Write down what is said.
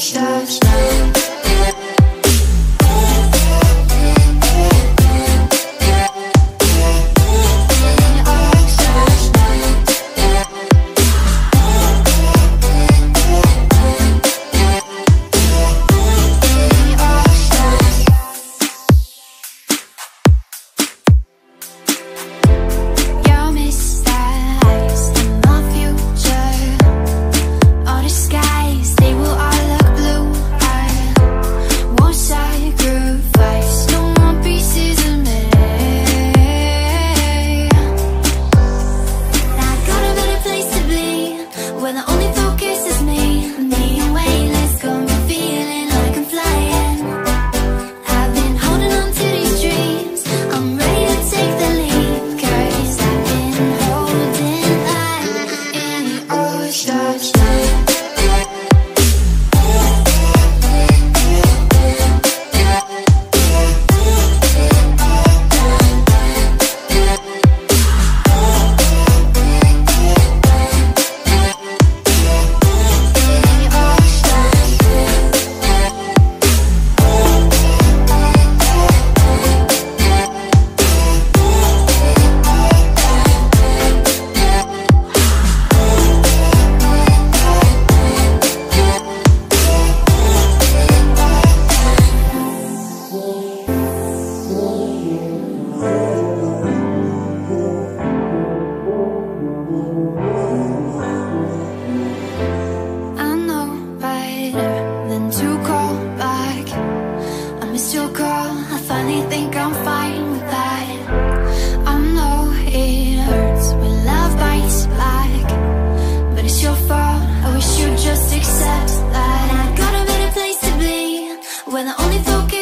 stop, stop. I know better than to call back. I missed your girl. I finally think I'm fine with that. I know it hurts when love bites back, but it's your fault. I wish you'd just accept that. I got a better place to be, where the only focus.